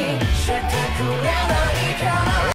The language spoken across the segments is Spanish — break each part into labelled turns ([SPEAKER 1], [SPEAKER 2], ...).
[SPEAKER 1] spectacular.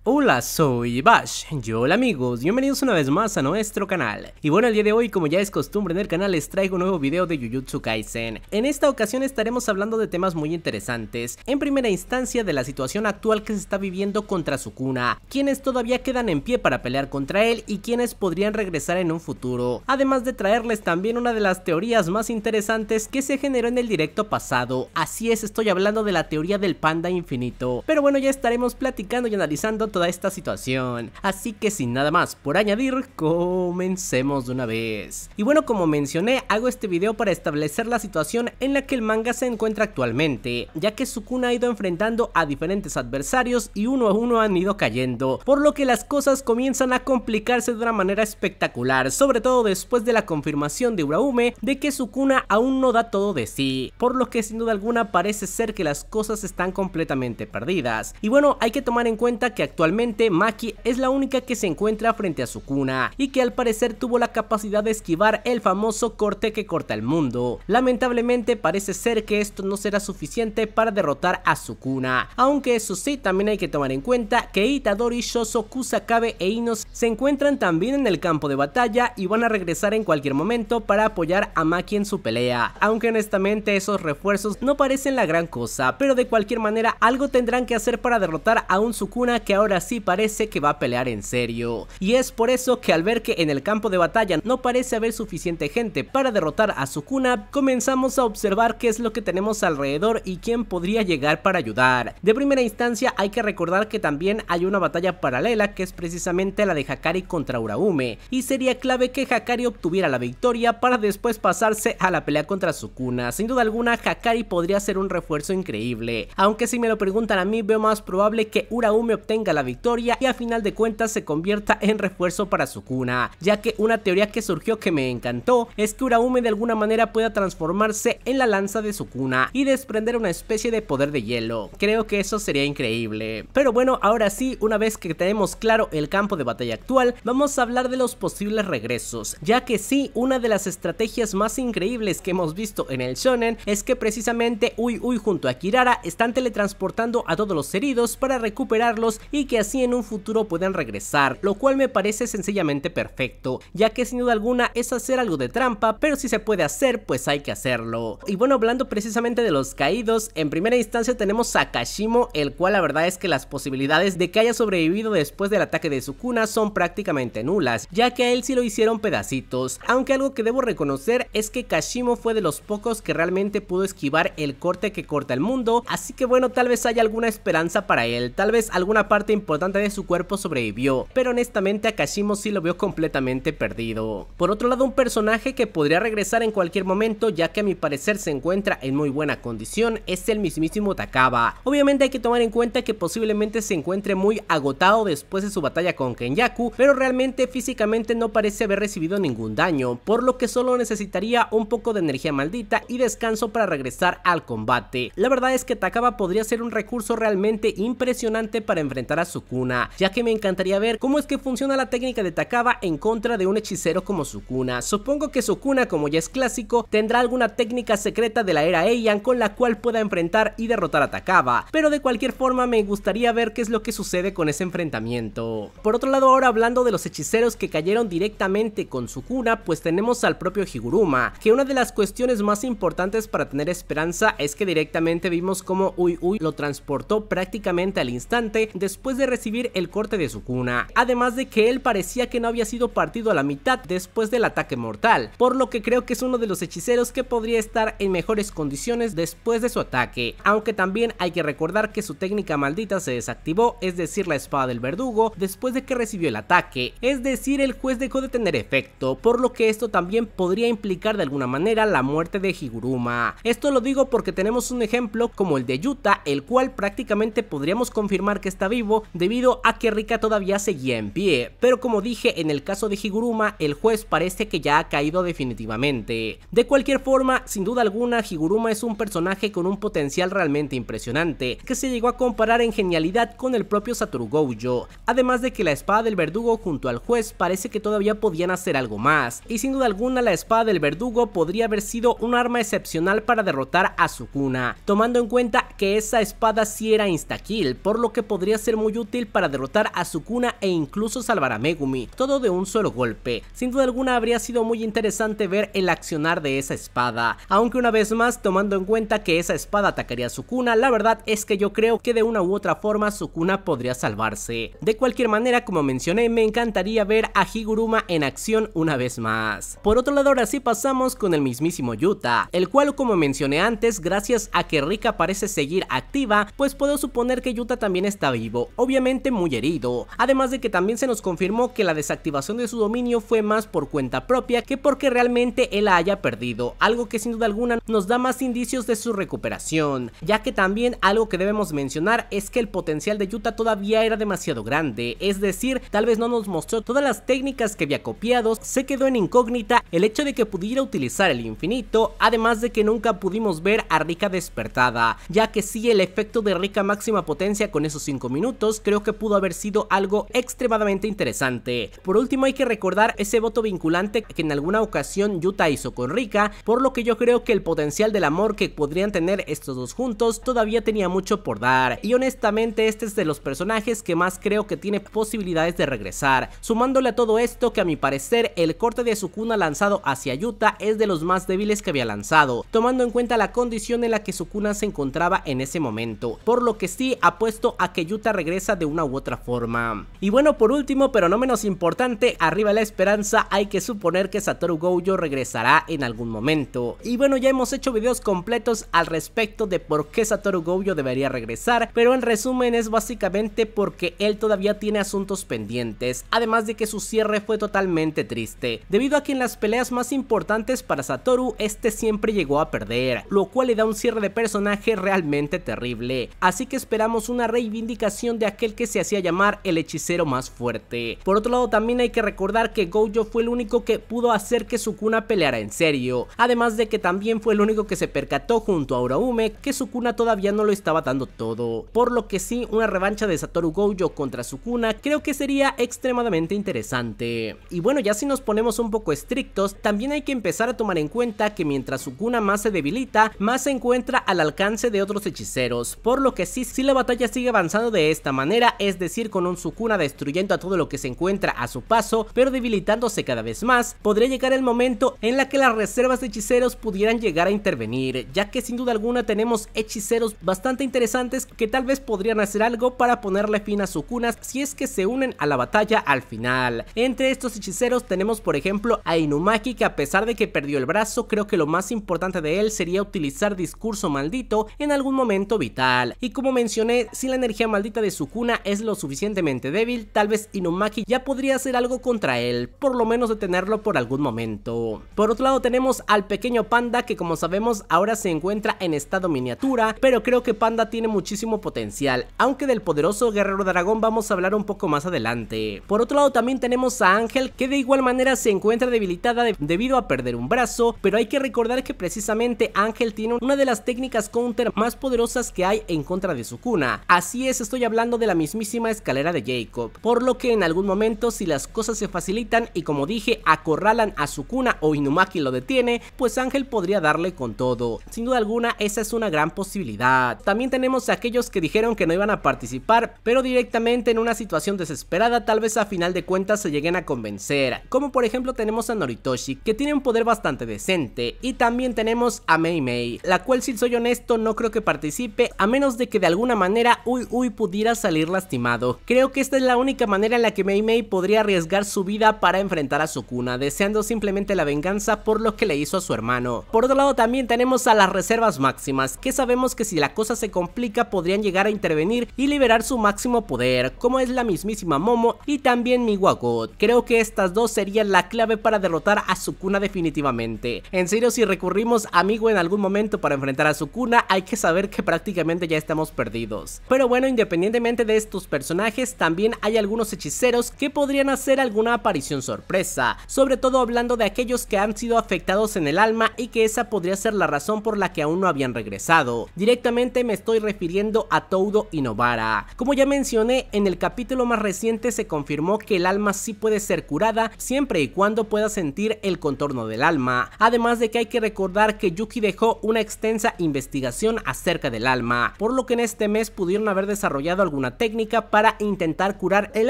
[SPEAKER 1] Hola, soy Bash, yo hola amigos, bienvenidos una vez más a nuestro canal. Y bueno, el día de hoy, como ya es costumbre en el canal, les traigo un nuevo video de Jujutsu Kaisen. En esta ocasión estaremos hablando de temas muy interesantes. En primera instancia, de la situación actual que se está viviendo contra Sukuna, quienes todavía quedan en pie para pelear contra él y quienes podrían regresar en un futuro. Además de traerles también una de las teorías más interesantes que se generó en el directo pasado. Así es, estoy hablando de la teoría del panda infinito. Pero bueno, ya estaremos platicando y analizando toda esta situación. Así que sin nada más por añadir, comencemos de una vez. Y bueno, como mencioné, hago este video para establecer la situación en la que el manga se encuentra actualmente, ya que Sukuna ha ido enfrentando a diferentes adversarios y uno a uno han ido cayendo, por lo que las cosas comienzan a complicarse de una manera espectacular, sobre todo después de la confirmación de Uraume de que Sukuna aún no da todo de sí, por lo que sin duda alguna parece ser que las cosas están completamente perdidas. Y bueno, hay que tomar en cuenta que actualmente Actualmente Maki es la única que se encuentra frente a Sukuna y que al parecer tuvo la capacidad de esquivar el famoso corte que corta el mundo. Lamentablemente parece ser que esto no será suficiente para derrotar a Sukuna, aunque eso sí también hay que tomar en cuenta que Itadori, Shoso, Kusakabe e Inos se encuentran también en el campo de batalla y van a regresar en cualquier momento para apoyar a Maki en su pelea, aunque honestamente esos refuerzos no parecen la gran cosa, pero de cualquier manera algo tendrán que hacer para derrotar a un Sukuna que ahora sí parece que va a pelear en serio. Y es por eso que al ver que en el campo de batalla no parece haber suficiente gente para derrotar a Sukuna, comenzamos a observar qué es lo que tenemos alrededor y quién podría llegar para ayudar. De primera instancia hay que recordar que también hay una batalla paralela que es precisamente la de Hakari contra Uraume, y sería clave que Hakari obtuviera la victoria para después pasarse a la pelea contra Sukuna. Sin duda alguna Hakari podría ser un refuerzo increíble, aunque si me lo preguntan a mí veo más probable que Uraume obtenga la victoria y a final de cuentas se convierta en refuerzo para Sukuna, ya que una teoría que surgió que me encantó es que Uraume de alguna manera pueda transformarse en la lanza de Sukuna y desprender una especie de poder de hielo. Creo que eso sería increíble. Pero bueno, ahora sí, una vez que tenemos claro el campo de batalla actual, vamos a hablar de los posibles regresos, ya que sí, una de las estrategias más increíbles que hemos visto en el shonen es que precisamente Ui Ui junto a Kirara están teletransportando a todos los heridos para recuperarlos y que así en un futuro puedan regresar, lo cual me parece sencillamente perfecto, ya que sin duda alguna es hacer algo de trampa, pero si se puede hacer, pues hay que hacerlo. Y bueno, hablando precisamente de los caídos, en primera instancia tenemos a Kashimo, el cual la verdad es que las posibilidades de que haya sobrevivido después del ataque de Sukuna son prácticamente nulas, ya que a él sí lo hicieron pedacitos, aunque algo que debo reconocer es que Kashimo fue de los pocos que realmente pudo esquivar el corte que corta el mundo, así que bueno, tal vez haya alguna esperanza para él, tal vez alguna parte importante de su cuerpo sobrevivió, pero honestamente a Kashimo sí lo veo completamente perdido. Por otro lado, un personaje que podría regresar en cualquier momento, ya que a mi parecer se encuentra en muy buena condición, es el mismísimo Takaba. Obviamente hay que tomar en cuenta que posiblemente se encuentre muy agotado después de su batalla con Kenyaku, pero realmente físicamente no parece haber recibido ningún daño, por lo que solo necesitaría un poco de energía maldita y descanso para regresar al combate. La verdad es que Takaba podría ser un recurso realmente impresionante para enfrentar a Sukuna, ya que me encantaría ver cómo es que funciona la técnica de Takaba en contra de un hechicero como Sukuna. Supongo que Sukuna, como ya es clásico, tendrá alguna técnica secreta de la era Heian con la cual pueda enfrentar y derrotar a Takaba, pero de cualquier forma me gustaría ver qué es lo que sucede con ese enfrentamiento. Por otro lado, ahora hablando de los hechiceros que cayeron directamente con Sukuna, pues tenemos al propio Higuruma, que una de las cuestiones más importantes para tener esperanza es que directamente vimos como Ui Ui lo transportó prácticamente al instante después de recibir el corte de su cuna, además de que él parecía que no había sido partido a la mitad después del ataque mortal, por lo que creo que es uno de los hechiceros que podría estar en mejores condiciones después de su ataque, aunque también hay que recordar que su técnica maldita se desactivó, es decir la espada del verdugo, después de que recibió el ataque, es decir el juez dejó de tener efecto, por lo que esto también podría implicar de alguna manera la muerte de Higuruma. Esto lo digo porque tenemos un ejemplo como el de Yuta, el cual prácticamente podríamos confirmar que está vivo debido a que Rika todavía seguía en pie, pero como dije en el caso de Higuruma, el juez parece que ya ha caído definitivamente. De cualquier forma, sin duda alguna, Higuruma es un personaje con un potencial realmente impresionante, que se llegó a comparar en genialidad con el propio Satoru Gojo, además de que la espada del verdugo junto al juez parece que todavía podían hacer algo más, y sin duda alguna la espada del verdugo podría haber sido un arma excepcional para derrotar a Sukuna, tomando en cuenta que esa espada sí era insta-kill, por lo que podría ser muy útil para derrotar a Sukuna e incluso salvar a Megumi, todo de un solo golpe. Sin duda alguna habría sido muy interesante ver el accionar de esa espada, aunque una vez más tomando en cuenta que esa espada atacaría a Sukuna, la verdad es que yo creo que de una u otra forma Sukuna podría salvarse. De cualquier manera, como mencioné, me encantaría ver a Higuruma en acción una vez más. Por otro lado, ahora sí pasamos con el mismísimo Yuta, el cual como mencioné antes, gracias a que Rika parece seguir activa, pues puedo suponer que Yuta también está vivo, obviamente muy herido, además de que también se nos confirmó que la desactivación de su dominio fue más por cuenta propia que porque realmente él la haya perdido, algo que sin duda alguna nos da más indicios de su recuperación, ya que también algo que debemos mencionar es que el potencial de Yuta todavía era demasiado grande, es decir, tal vez no nos mostró todas las técnicas que había copiado, se quedó en incógnita el hecho de que pudiera utilizar el infinito, además de que nunca pudimos ver a Rika despertada, ya que sí el efecto de Rika máxima potencia con esos 5 minutos creo que pudo haber sido algo extremadamente interesante. Por último hay que recordar ese voto vinculante que en alguna ocasión Yuta hizo con Rika, por lo que yo creo que el potencial del amor que podrían tener estos dos juntos todavía tenía mucho por dar, y honestamente este es de los personajes que más creo que tiene posibilidades de regresar, sumándole a todo esto que a mi parecer el corte de Sukuna lanzado hacia Yuta es de los más débiles que había lanzado, tomando en cuenta la condición en la que Sukuna se encontraba en ese momento, por lo que sí apuesto a que Yuta de una u otra forma. Y bueno, por último, pero no menos importante, arriba la esperanza, hay que suponer que Satoru Gojo regresará en algún momento. Y bueno, ya hemos hecho videos completos al respecto de por qué Satoru Gojo debería regresar, pero en resumen es básicamente porque él todavía tiene asuntos pendientes, además de que su cierre fue totalmente triste, debido a que en las peleas más importantes para Satoru, este siempre llegó a perder, lo cual le da un cierre de personaje realmente terrible, así que esperamos una reivindicación de aquel que se hacía llamar el hechicero más fuerte. Por otro lado también hay que recordar que Gojo fue el único que pudo hacer que Sukuna peleara en serio, además de que también fue el único que se percató junto a Uraume que Sukuna todavía no lo estaba dando todo, por lo que sí una revancha de Satoru Gojo contra Sukuna creo que sería extremadamente interesante. Y bueno ya si nos ponemos un poco estrictos, también hay que empezar a tomar en cuenta que mientras Sukuna más se debilita, más se encuentra al alcance de otros hechiceros, por lo que sí, si la batalla sigue avanzando de esta manera, es decir con un Sukuna destruyendo a todo lo que se encuentra a su paso, pero debilitándose cada vez más, podría llegar el momento en la que las reservas de hechiceros pudieran llegar a intervenir, ya que sin duda alguna tenemos hechiceros bastante interesantes que tal vez podrían hacer algo para ponerle fin a Sukunas si es que se unen a la batalla al final. Entre estos hechiceros tenemos por ejemplo a Inumaki que a pesar de que perdió el brazo, creo que lo más importante de él sería utilizar discurso maldito en algún momento vital. Y como mencioné, si la energía maldita de Sukuna es lo suficientemente débil, tal vez Inumaki ya podría hacer algo contra él, por lo menos detenerlo por algún momento. Por otro lado tenemos al pequeño Panda que como sabemos ahora se encuentra en estado miniatura, pero creo que Panda tiene muchísimo potencial, aunque del poderoso guerrero dragón vamos a hablar un poco más adelante. Por otro lado también tenemos a Ángel que de igual manera se encuentra debilitada debido a perder un brazo, pero hay que recordar que precisamente Ángel tiene una de las técnicas counter más poderosas que hay en contra de Sukuna. Así es, estoy hablando de la mismísima escalera de Jacob, por lo que en algún momento si las cosas se facilitan y como dije acorralan a Sukuna o Inumaki lo detiene, pues Ángel podría darle con todo. Sin duda alguna esa es una gran posibilidad. También tenemos a aquellos que dijeron que no iban a participar, pero directamente en una situación desesperada tal vez a final de cuentas se lleguen a convencer, como por ejemplo tenemos a Noritoshi que tiene un poder bastante decente y también tenemos a Mei Mei, la cual si soy honesto no creo que participe a menos de que de alguna manera Uy Uy pudiera salir lastimado. Creo que esta es la única manera en la que Mei Mei podría arriesgar su vida para enfrentar a Sukuna, deseando simplemente la venganza por lo que le hizo a su hermano. Por otro lado también tenemos a las reservas máximas, que sabemos que si la cosa se complica podrían llegar a intervenir y liberar su máximo poder, como es la mismísima Momo y también Miwagot. Creo que estas dos serían la clave para derrotar a Sukuna definitivamente. En serio si recurrimos a Migo en algún momento para enfrentar a Sukuna hay que saber que prácticamente ya estamos perdidos. Pero bueno independientemente De estos personajes, también hay algunos hechiceros que podrían hacer alguna aparición sorpresa, sobre todo hablando de aquellos que han sido afectados en el alma y que esa podría ser la razón por la que aún no habían regresado. Directamente me estoy refiriendo a Toudo y Novara. Como ya mencioné, en el capítulo más reciente se confirmó que el alma sí puede ser curada siempre y cuando pueda sentir el contorno del alma, además de que hay que recordar que Yuki dejó una extensa investigación acerca del alma, por lo que en este mes pudieron haber desarrollado alguna técnica para intentar curar el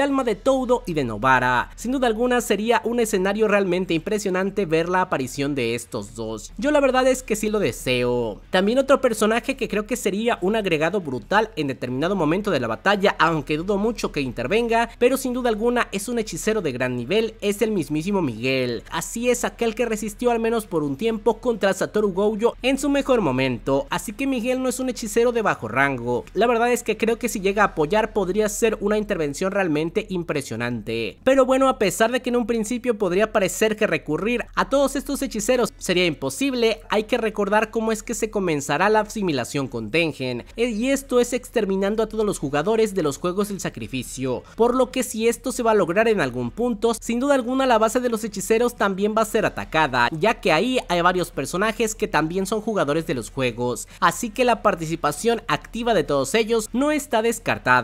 [SPEAKER 1] alma de Toudo y de Novara. Sin duda alguna sería un escenario realmente impresionante ver la aparición de estos dos. Yo la verdad es que sí lo deseo. También otro personaje que creo que sería un agregado brutal en determinado momento de la batalla, aunque dudo mucho que intervenga, pero sin duda alguna es un hechicero de gran nivel, es el mismísimo Miguel. Así es aquel que resistió al menos por un tiempo contra Satoru Gojo en su mejor momento, así que Miguel no es un hechicero de bajo rango. La verdad es que creo que si llega a apoyar podría ser una intervención realmente impresionante. Pero bueno, a pesar de que en un principio podría parecer que recurrir a todos estos hechiceros sería imposible, hay que recordar cómo es que se comenzará la asimilación con Tengen, eh, y esto es exterminando a todos los jugadores de los juegos del sacrificio, por lo que si esto se va a lograr en algún punto, sin duda alguna la base de los hechiceros también va a ser atacada, ya que ahí hay varios personajes que también son jugadores de los juegos, así que la participación activa de todos ellos no está descartada.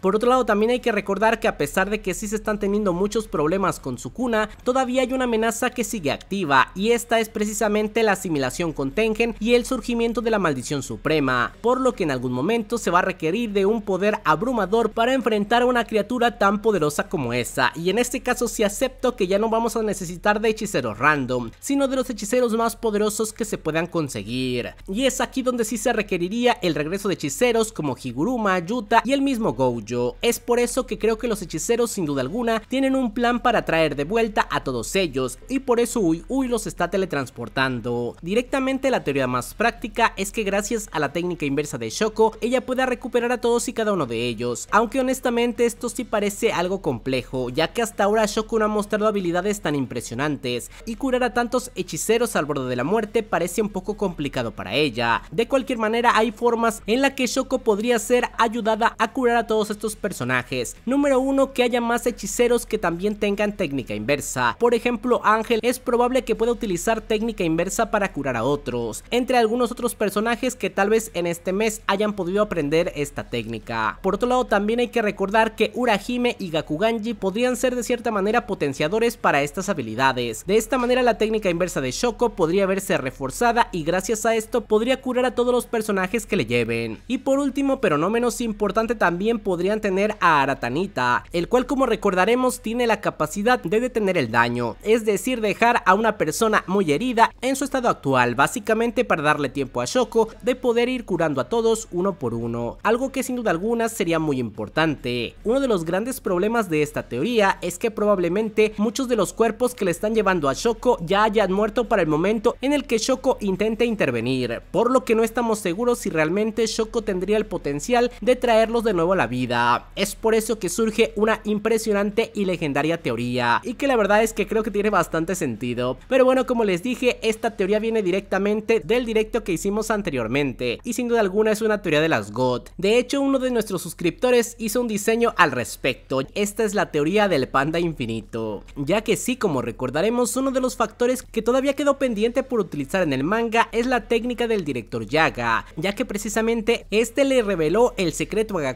[SPEAKER 1] Por otro lado también hay que recordar que a pesar de que sí se están teniendo muchos problemas con Sukuna, todavía hay una amenaza que sigue activa, y esta es precisamente la asimilación con Tengen y el surgimiento de la maldición suprema, por lo que en algún momento se va a requerir de un poder abrumador para enfrentar a una criatura tan poderosa como esa, y en este caso sí acepto que ya no vamos a necesitar de hechiceros random, sino de los hechiceros más poderosos que se puedan conseguir, y es aquí donde sí se requeriría el regreso de hechiceros como Higuruma, Yuta y el mismo Gojo, es por eso que creo que los hechiceros sin duda alguna tienen un plan para traer de vuelta a todos ellos, y por eso Ui Ui los está teletransportando. Directamente la teoría más práctica es que gracias a la técnica inversa de Shoko, ella pueda recuperar a todos y cada uno de ellos, aunque honestamente esto sí parece algo complejo, ya que hasta ahora Shoko no ha mostrado habilidades tan impresionantes, y curar a tantos hechiceros al borde de la muerte parece un poco complicado para ella. De cualquier manera hay formas en la que Shoko podría ser ayudada a curar a todos estos personajes. Número uno, que haya más hechiceros que también tengan técnica inversa. Por ejemplo, Ángel es probable que pueda utilizar técnica inversa para curar a otros, entre algunos otros personajes que tal vez en este mes hayan podido aprender esta técnica. Por otro lado, también hay que recordar que Urahime y Gakuganji podrían ser de cierta manera potenciadores para estas habilidades. De esta manera la técnica inversa de Shoko podría verse reforzada y gracias a esto podría curar a todos los personajes que le lleven. Y por último, pero no menos importante, también podrían tener a Aratanita, el cual como recordaremos tiene la capacidad de detener el daño, es decir, dejar a una persona muy herida en su estado actual, básicamente para darle tiempo a Shoko de poder ir curando a todos uno por uno, algo que sin duda alguna sería muy importante. Uno de los grandes problemas de esta teoría es que probablemente muchos de los cuerpos que le están llevando a Shoko ya hayan muerto para el momento en el que Shoko intente intervenir, por lo que no estamos seguros si realmente Shoko tendría el potencial de traerlos de nuevo la vida. Es por eso que surge una impresionante y legendaria teoría, y que la verdad es que creo que tiene bastante sentido. Pero bueno, como les dije, esta teoría viene directamente del directo que hicimos anteriormente, y sin duda alguna es una teoría de las God. De hecho, uno de nuestros suscriptores hizo un diseño al respecto. Esta es la teoría del panda infinito, ya que sí, como recordaremos, uno de los factores que todavía quedó pendiente por utilizar en el manga es la técnica del director Yaga, ya que precisamente este le reveló el secreto a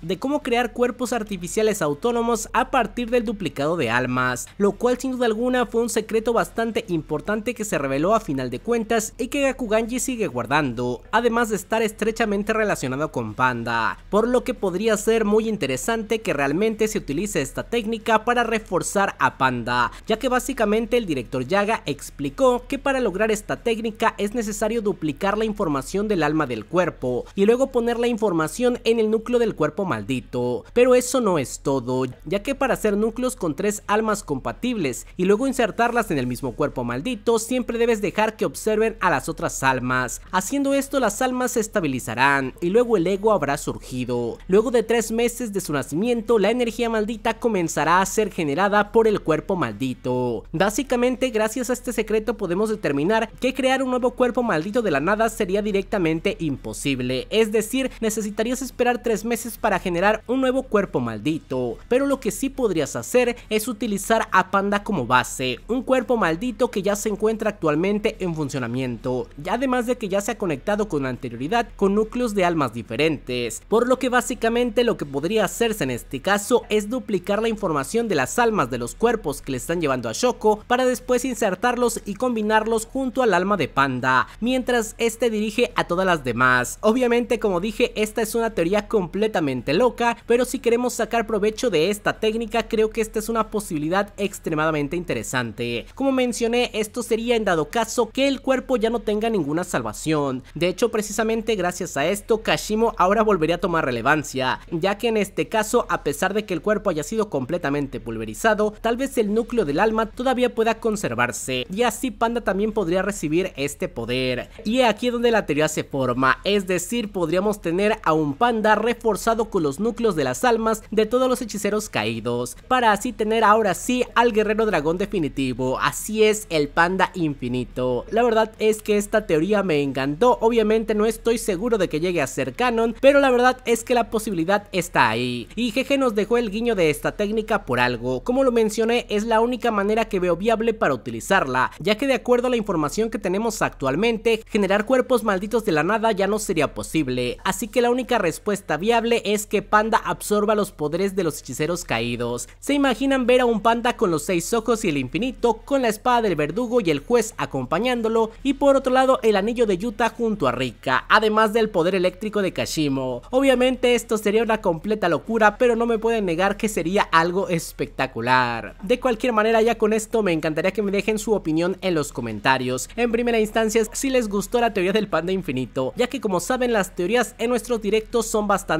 [SPEAKER 1] De cómo crear cuerpos artificiales autónomos a partir del duplicado de almas, lo cual sin duda alguna fue un secreto bastante importante que se reveló a final de cuentas y que Gakuganji sigue guardando, además de estar estrechamente relacionado con Panda, por lo que podría ser muy interesante que realmente se utilice esta técnica para reforzar a Panda, ya que básicamente el director Yaga explicó que para lograr esta técnica es necesario duplicar la información del alma del cuerpo y luego poner la información en el núcleo del cuerpo maldito, pero eso no es todo, ya que para hacer núcleos con tres almas compatibles y luego insertarlas en el mismo cuerpo maldito, siempre debes dejar que observen a las otras almas. Haciendo esto las almas se estabilizarán y luego el ego habrá surgido. Luego de tres meses de su nacimiento, la energía maldita comenzará a ser generada por el cuerpo maldito. Básicamente, gracias a este secreto podemos determinar que crear un nuevo cuerpo maldito de la nada sería directamente imposible, es decir, necesitarías esperar tres meses para generar un nuevo cuerpo maldito, pero lo que sí podrías hacer es utilizar a Panda como base, un cuerpo maldito que ya se encuentra actualmente en funcionamiento, y además de que ya se ha conectado con anterioridad con núcleos de almas diferentes, por lo que básicamente lo que podría hacerse en este caso es duplicar la información de las almas de los cuerpos que le están llevando a Shoko para después insertarlos y combinarlos junto al alma de Panda, mientras este dirige a todas las demás. Obviamente como dije esta es una teoría completamente loca, pero si queremos sacar provecho de esta técnica creo que esta es una posibilidad extremadamente interesante. Como mencioné esto sería en dado caso que el cuerpo ya no tenga ninguna salvación, de hecho precisamente gracias a esto Kashimo ahora volvería a tomar relevancia, ya que en este caso a pesar de que el cuerpo haya sido completamente pulverizado, tal vez el núcleo del alma todavía pueda conservarse y así Panda también podría recibir este poder. Y aquí es donde la teoría se forma, es decir podríamos tener a un panda reforzado con los núcleos de las almas de todos los hechiceros caídos, para así tener ahora sí al guerrero dragón definitivo, así es el panda infinito. La verdad es que esta teoría me encantó, obviamente no estoy seguro de que llegue a ser canon, pero la verdad es que la posibilidad está ahí. Y GG nos dejó el guiño de esta técnica por algo, como lo mencioné es la única manera que veo viable para utilizarla, ya que de acuerdo a la información que tenemos actualmente, generar cuerpos malditos de la nada ya no sería posible, así que la única respuesta viable es que Panda absorba los poderes de los hechiceros caídos. ¿Se imaginan ver a un panda con los seis ojos y el infinito, con la espada del verdugo y el juez acompañándolo, y por otro lado el anillo de Yuta junto a Rika, además del poder eléctrico de Kashimo? Obviamente esto sería una completa locura, pero no me pueden negar que sería algo espectacular. De cualquier manera ya con esto me encantaría que me dejen su opinión en los comentarios. En primera instancia si les gustó la teoría del panda infinito, ya que como saben las teorías en nuestros directos son bastante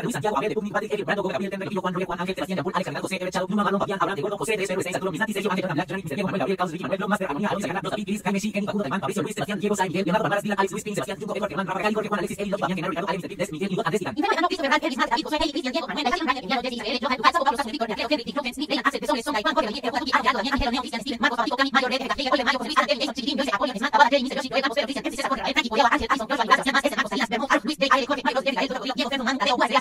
[SPEAKER 1] Gloria Luis Santiago Abel Pugni Patrick Egil Brando Gabriel Tender Guillo Juan Juan Ángel Sebastián Chado Fabián Abraham de Gordo José Sergio Ángel Sergio Manuel Gabriel Carlos Manuel Alonso David Cris Jaime Luis Sebastián Diego Leonardo Alex Luis Pin Sebastián Junco Germán Rafael Jorge Juan Alexis Eli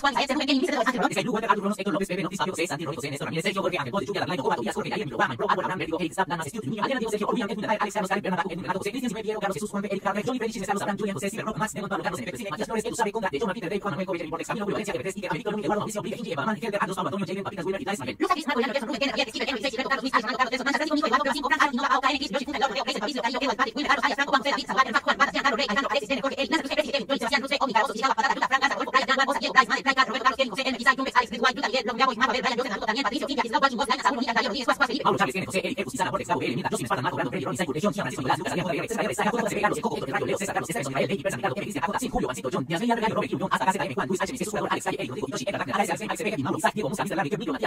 [SPEAKER 2] Juan, Juan, Saez, Rubén, Mister, Ángel, López,
[SPEAKER 3] Luis Walter, Arturo Héctor López, Pepe, Noticias, Fabio, César, Antonio, José, Néstor, Ramírez, Sergio, Jorge, Ángel, Poli, Julia, Arlaido, Coba, Tobias, Jorge, Ariel, Obama, Pro, Abraham, Berrigo, Helix, Abdana, Steve, Junior, Adriana, Diego, Sergio, Orián, Edwin, Alex, Carlos, Karen, Bernardo, Edwin, Renato, José, Cristian, Simé, Diego, Carlos, Jesús, Juan, Eric, Carlos, Johnny, Félix, Carlos, Abraham, Julián, José, Silver, Rock, Max, Demon, Pablo, Carlos, Pepe, Matías Flores, Edu, Sabe, Conda, John, Peter, Dave, Juan Manuel, Goyer, Importex, Camilo, Valencia, Bebetes, Iker, Víctor, Luis, Eduardo, Mauricio, Briga, Inge, Eva, Ángel, Ardos, Pablo, Antonio, Jalen, Papitas, Wilmer, Itais, Manuel.
[SPEAKER 2] Luz Avis, Manuel, Anderson, Rubén, Henry, Steve, Henry, Steve, Carlos, Luis, Alejandro, Carlos, Teso, Mancha, Francisco, Nico, Iván, 5, Frank, Innova, Auca, NX, Yoshi, Punta, López, Leo, Fabricio, Cayo, Eval, Patrick, Wilmer, Carlos, Ayas, Franco, Juan, David, Juan, Sebastián, Carlos, Rey, Alejandro, Alexis, Nene, Jorge, El, Nasser, José, Kevin, Joel, Sebastián, José, Omi, Carlos, Sigaba, Patata, Luta, Frank, Gaza, Rodolfo, Brian, Juan, José, Diego, Guys, Madre, Frank, Roberto, Carlos, José, Enrique, Isaac, Jumbes, Alex, White, Yuta, Long, Gabo, Babel, Brian, José, Naruto, Daniel, Patricio, Cintia, Gisela, Guachín, Goslan, Saúl, Lina, Darío, Rodríguez, Suárez, Felipe,
[SPEAKER 3] Pablo Chávez, Kenneth, José, Eric, Susana, Borges, Gabo, Brando, Saúl, León, Francisco, Nicolás, Lucas, Diego, Rodríguez, César, César, Jorge, Carlos, Jorge, Coco, Rayo, Leo, César, Carlos, César, Ismael, Persa, José, Julio, John, Díaz, Robert, hasta KZM, Juan, Luis, H. Jesús, Jugador, Alex, Calle, Eric, Rodrigo, Yoshi, Edgar, Alex, Alex, Alex,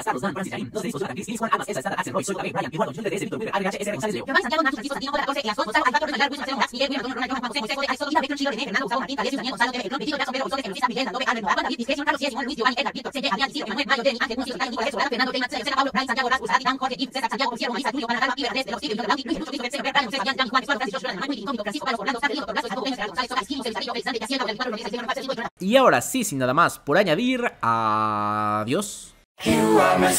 [SPEAKER 3] Carlos, Dan, Francis, Jarín, no sé, Jonathan, Cris, Juan, Almas, César, Axel, Roy, Soy, Leo.
[SPEAKER 2] Giovanni Santiago, Francisco, Santino, Jorge, Alfonso, Elías, Gonzalo, Alberto, Ronaldo, Luis, Marcelo, Max, Miguel, Miguel, Antonio, Ronaldo, Juan, José, José, Ron, Jesús,
[SPEAKER 1] Y ahora sí, sin nada más por añadir, adiós.
[SPEAKER 4] You are my.